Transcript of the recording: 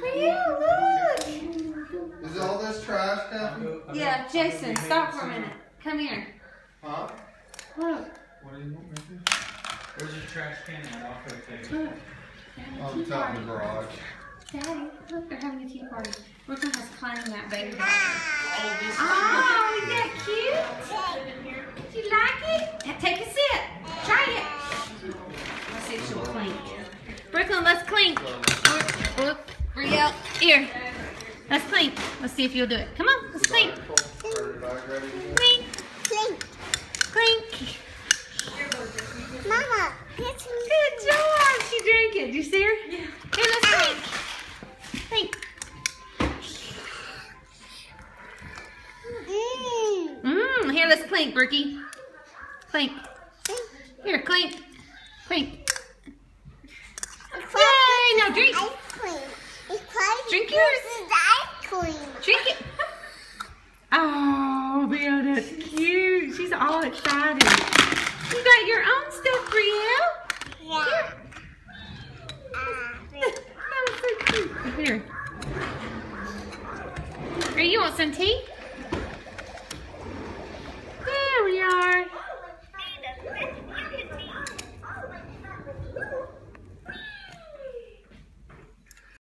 Brielle, look. Is all this trash, Kathy? Yeah, Jason, stop for a minute. Come here. Huh? Look. What do you want me to do? Where's your trash can at? I'll go take it. Look. On top of the garage. Daddy, look, they're having a tea party. Brooklynn has climbed that baby. All this Oh, is that cute? Do you like it? Ta- Take a sip. Try it. Let's see if she'll clink. Brooklynn, let's clink. Look, Brielle, here. Let's clink. Let's see if you'll do it. Come on, let's ready? Clink, Clink. clink. Mama, it's me. Good job. She drank it. Did you see her? Yeah. Mm. Mm, here, let's clink. Clink. Mmm. Mmm. Here, let's clink, Brookie. Clink. Here, clink. Clink. Yay! Now drink. Ice cream. It's quite Drink yours. This is ice cream. Drink it. Bill, that's cute. She's all excited. You got your own stuff, Brielle. Yeah. Ah, that was so cute. Here. Here, you want some tea?